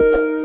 you